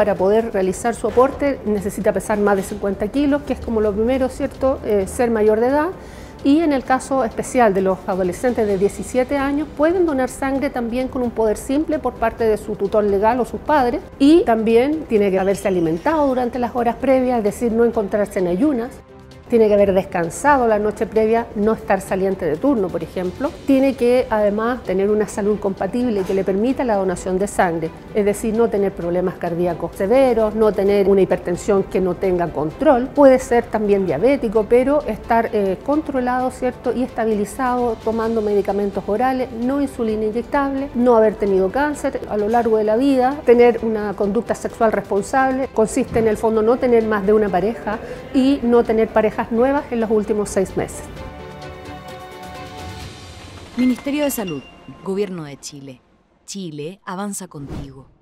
para poder realizar su aporte necesita pesar más de 50 kilos, que es como lo primero, ¿cierto? Eh, ser mayor de edad. Y en el caso especial de los adolescentes de 17 años, pueden donar sangre también con un poder simple por parte de su tutor legal o sus padres. Y también tiene que haberse alimentado durante las horas previas, es decir, no encontrarse en ayunas tiene que haber descansado la noche previa, no estar saliente de turno, por ejemplo. Tiene que además tener una salud compatible que le permita la donación de sangre, es decir, no tener problemas cardíacos severos, no tener una hipertensión que no tenga control. Puede ser también diabético, pero estar eh, controlado, ¿cierto? Y estabilizado tomando medicamentos orales, no insulina inyectable, no haber tenido cáncer a lo largo de la vida, tener una conducta sexual responsable, consiste en el fondo no tener más de una pareja y no tener pareja nuevas en los últimos seis meses. Ministerio de Salud, Gobierno de Chile. Chile avanza contigo.